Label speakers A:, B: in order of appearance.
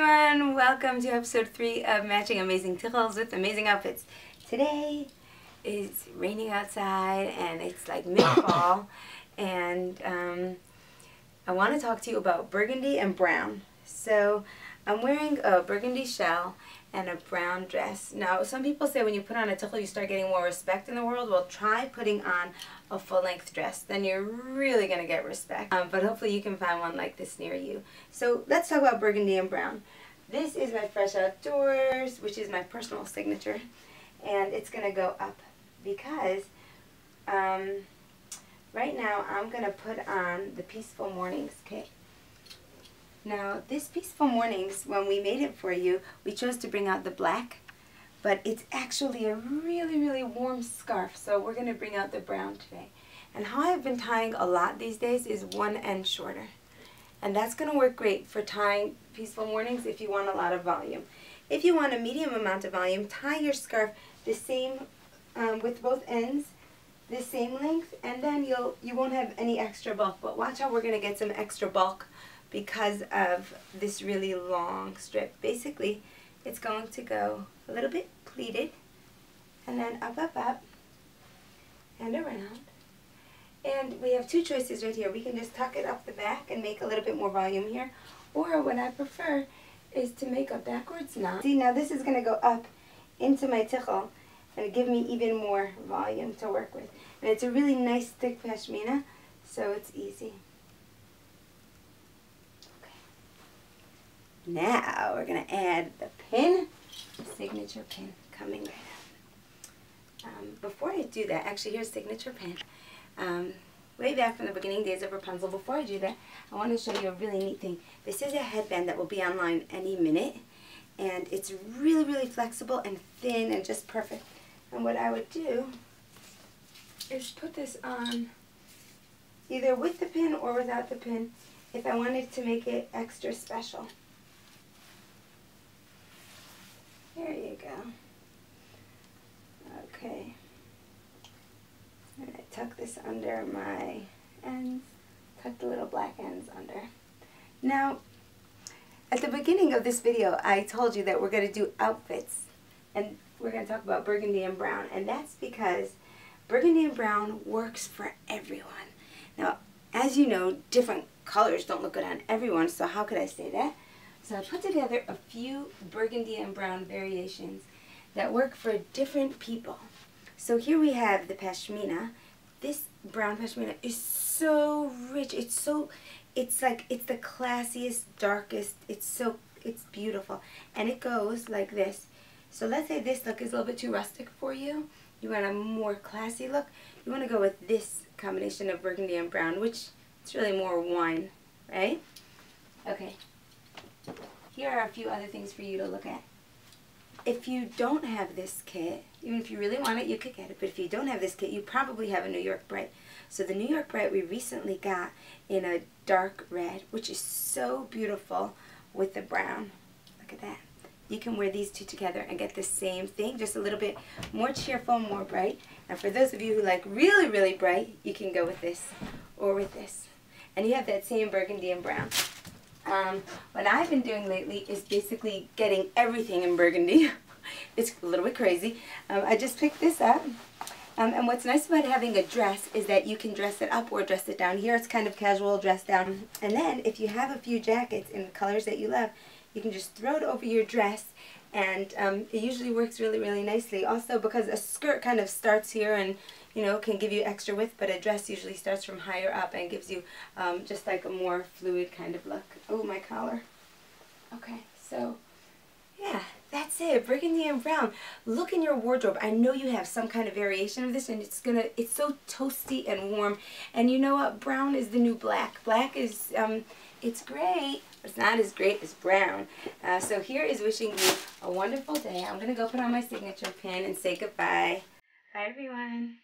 A: everyone, welcome to episode 3 of Matching Amazing Tichels with Amazing Outfits. Today is raining outside and it's like mid-fall and um, I want to talk to you about burgundy and brown. So I'm wearing a burgundy shell and a brown dress. Now some people say when you put on a tichel you start getting more respect in the world. Well try putting on a full-length dress. Then you're really going to get respect. Um, but hopefully you can find one like this near you. So let's talk about burgundy and brown. This is my Fresh Outdoors, which is my personal signature. And it's going to go up because um, right now I'm going to put on the Peaceful Mornings kit. Now this Peaceful Mornings, when we made it for you, we chose to bring out the black but it's actually a really, really warm scarf. So we're going to bring out the brown today. And how I've been tying a lot these days is one end shorter. And that's going to work great for tying peaceful mornings if you want a lot of volume. If you want a medium amount of volume, tie your scarf the same um, with both ends, the same length, and then you'll you won't have any extra bulk. But watch how we're going to get some extra bulk because of this really long strip. Basically, it's going to go a little bit pleated and then up, up, up and around. And we have two choices right here. We can just tuck it up the back and make a little bit more volume here. Or what I prefer is to make a backwards knot. See, now this is going to go up into my tichel and give me even more volume to work with. And it's a really nice thick pashmina, so it's easy. Now we're going to add the pin, signature pin coming right up. Um, before I do that, actually here's signature pin. Um, way back from the beginning days of Wrapunzel, before I do that, I want to show you a really neat thing. This is a headband that will be online any minute. And it's really, really flexible and thin and just perfect. And what I would do is put this on either with the pin or without the pin if I wanted to make it extra special. There you go. Okay. And I tuck this under my ends, tuck the little black ends under. Now, at the beginning of this video, I told you that we're going to do outfits. And we're going to talk about burgundy and brown. And that's because burgundy and brown works for everyone. Now, as you know, different colors don't look good on everyone, so how could I say that? So I put together a few burgundy and brown variations that work for different people. So here we have the pashmina. This brown pashmina is so rich. It's so, it's like, it's the classiest, darkest. It's so, it's beautiful. And it goes like this. So let's say this look is a little bit too rustic for you. You want a more classy look. You want to go with this combination of burgundy and brown, which it's really more wine, right? Okay, here are a few other things for you to look at. If you don't have this kit, even if you really want it, you could get it. But if you don't have this kit, you probably have a New York Bright. So the New York Bright we recently got in a dark red, which is so beautiful with the brown. Look at that. You can wear these two together and get the same thing, just a little bit more cheerful, more bright. And for those of you who like really, really bright, you can go with this or with this. And you have that same burgundy and brown. Um, what I've been doing lately is basically getting everything in burgundy. it's a little bit crazy. Um, I just picked this up. Um, and what's nice about having a dress is that you can dress it up or dress it down. Here it's kind of casual, dress down. And then if you have a few jackets in the colors that you love, you can just throw it over your dress and um, it usually works really, really nicely. Also because a skirt kind of starts here and you know, can give you extra width, but a dress usually starts from higher up and gives you um, just like a more fluid kind of look. Oh, my collar. Okay, so yeah, that's it. Burgundy and brown. Look in your wardrobe. I know you have some kind of variation of this and it's gonna, it's so toasty and warm. And you know what? Brown is the new black. Black is, um, it's great, it's not as great as brown. Uh, so here is wishing you a wonderful day. I'm gonna go put on my signature pin and say goodbye. Bye everyone.